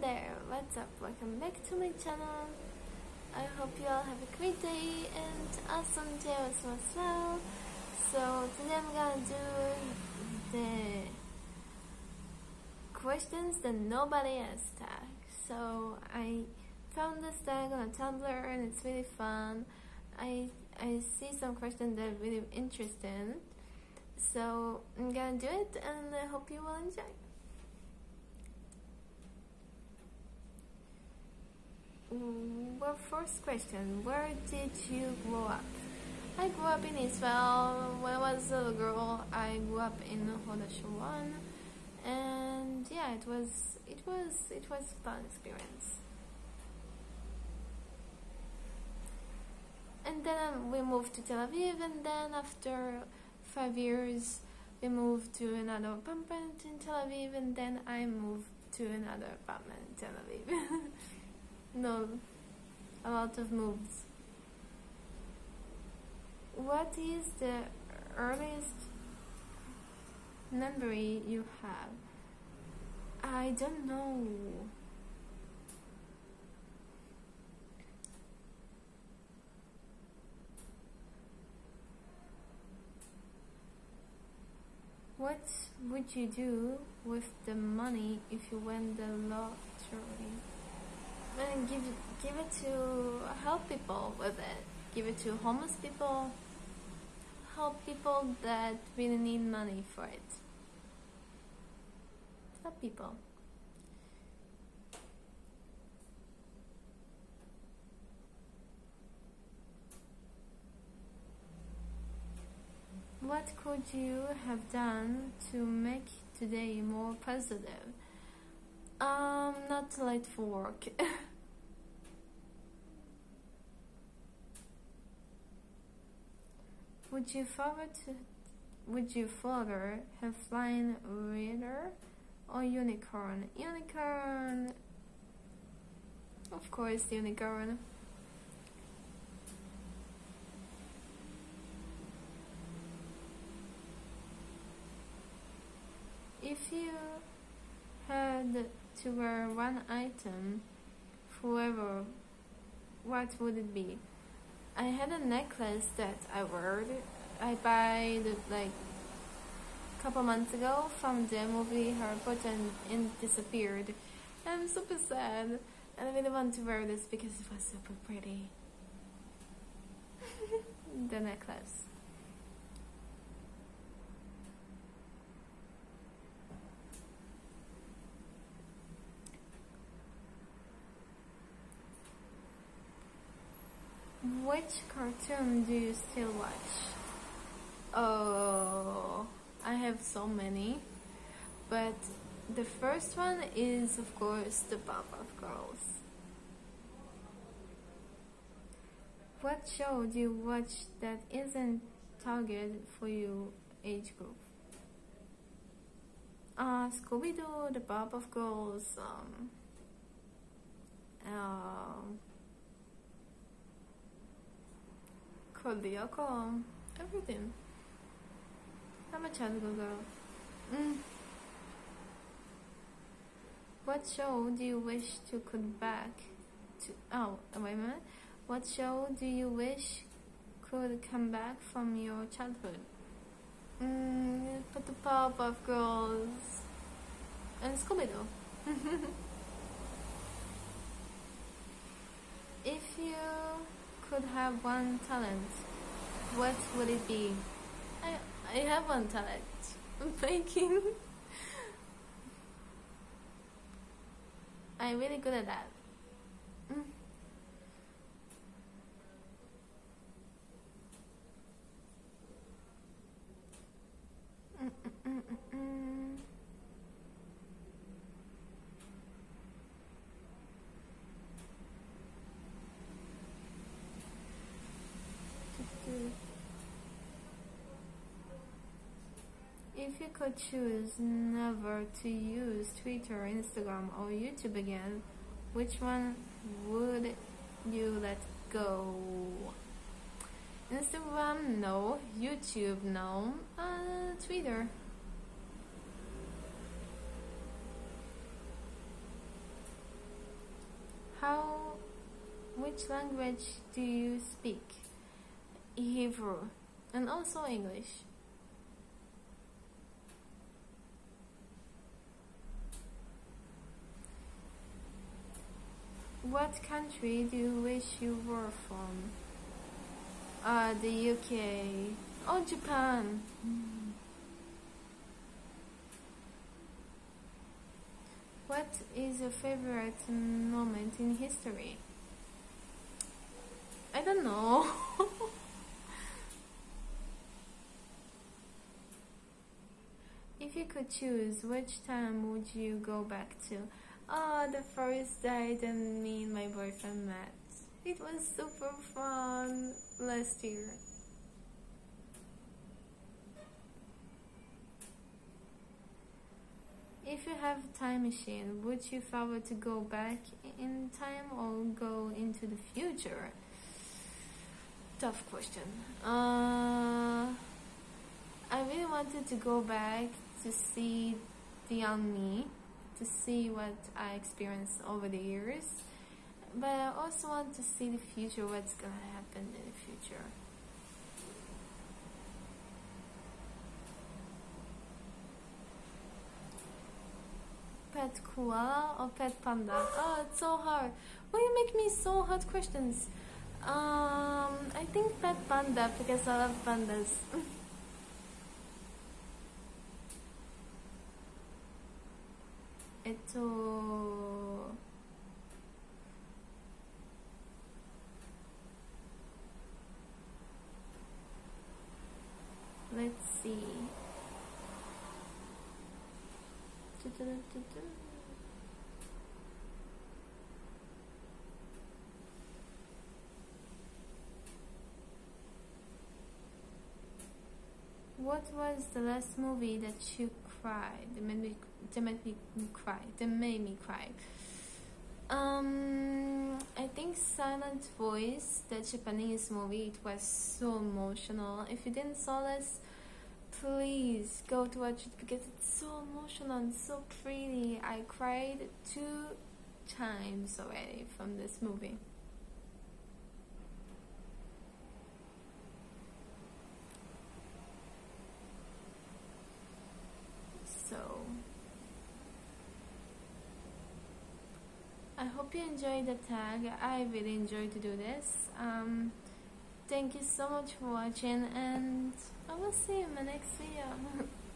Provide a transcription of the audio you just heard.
there, what's up? Welcome back to my channel. I hope you all have a great day and awesome day as well. So today I'm gonna do the questions that nobody has tag. So I found this tag on a Tumblr and it's really fun. I I see some questions that are really interesting. So I'm gonna do it and I hope you will enjoy. Mm, well, first question, where did you grow up? I grew up in Israel. When I was a little girl, I grew up in Hod HaSharon, and yeah, it was it was it was a fun experience. And then we moved to Tel Aviv, and then after five years, we moved to another apartment in Tel Aviv, and then I moved to another apartment in Tel Aviv. no, a lot of moves. What is the earliest memory you have? I don't know. What would you do with the money if you win the lottery? And give give it to help people with it. Give it to homeless people. Help people that really need money for it. Help people. What could you have done to make today more positive? Um, not late for work. would you father to would you father have flying raider or unicorn? Unicorn of course unicorn. If you had to wear one item forever, what would it be? I had a necklace that I wore. I bought it like a couple months ago from the movie Harry Potter and, it disappeared. I'm super sad and I really want to wear this because it was super pretty. the necklace. Which cartoon do you still watch? Oh, I have so many, but the first one is of course the Powerpuff Girls. What show do you watch that isn't targeted for your age group? Uh, Scooby-Doo, the Powerpuff Girls, um, um, Code Lyoko, everything. I'm a childhood girl. Mm. What show do you wish to come back to? Oh, wait a minute. What show do you wish could come back from your childhood? Mm, put the Powerpuff Girls and Scooby-Doo. if you could have one talent, what would it be? I, I have one talent. Baking. I'm really good at that. Mm. Mm -mm, mm, mm, mm. If you could choose never to use Twitter, Instagram, or YouTube again, which one would you let go? Instagram, no. YouTube, no. Uh, Twitter. How? Which language do you speak? Hebrew and also English. What country do you wish you were from? Uh, the UK. Oh, Japan. What is your favorite moment in history? I don't know. if you could choose, which time would you go back to? Oh, the first day that me and my boyfriend met. It was super fun last year. If you have a time machine, would you favor to go back in time or go into the future? Tough question. Uh, I really wanted to go back to see the young me, to see what I experienced over the years, but I also want to see the future, what's gonna happen in the future. pet koala or pet panda? Oh, it's so hard. Why you make me so hard questions? Um, I think pet panda because I love pandas. It's let's see. What was the last movie that you cried? That made me, that made me cry. That made me cry. Um, I think Silent Voice, the Japanese movie, it was so emotional. If you didn't saw this, please go to watch it because it's so emotional and so pretty. I cried two times already from this movie. So, I hope you enjoyed the tag. I really enjoyed to do this. Um, thank you so much for watching and I will see you in my next video.